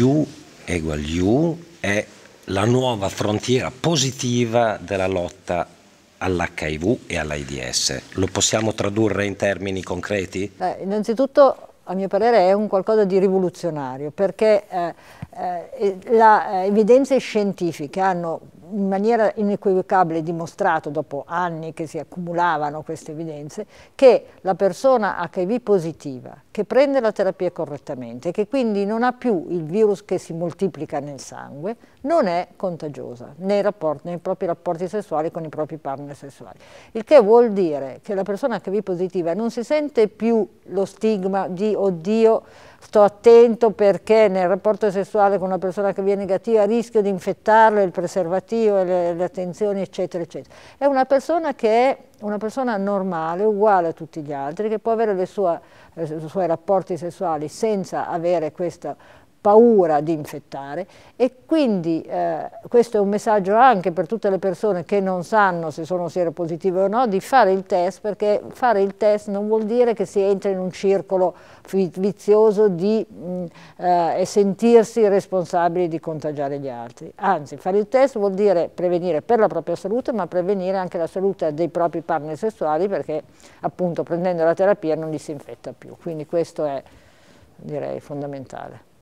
U equal U è la nuova frontiera positiva della lotta all'HIV e all'AIDS. Lo possiamo tradurre in termini concreti? Eh, innanzitutto a mio parere è un qualcosa di rivoluzionario perché eh, eh, le evidenze scientifiche hanno in maniera inequivocabile dimostrato dopo anni che si accumulavano queste evidenze che la persona HIV positiva che prende la terapia correttamente e che quindi non ha più il virus che si moltiplica nel sangue non è contagiosa nei, rapporti, nei propri rapporti sessuali con i propri partner sessuali. Il che vuol dire che la persona HIV positiva non si sente più lo stigma di oddio sto attento perché nel rapporto sessuale con una persona che viene negativa rischio di infettarlo, il preservativo, le, le attenzioni eccetera eccetera. È una persona che è una persona normale, uguale a tutti gli altri, che può avere sue, i suoi rapporti sessuali senza avere questa paura di infettare e quindi eh, questo è un messaggio anche per tutte le persone che non sanno se sono sieropositive o no di fare il test perché fare il test non vuol dire che si entra in un circolo vizioso di, mh, eh, e sentirsi responsabili di contagiare gli altri. Anzi, fare il test vuol dire prevenire per la propria salute ma prevenire anche la salute dei propri partner sessuali perché appunto prendendo la terapia non li si infetta più. Quindi questo è direi fondamentale.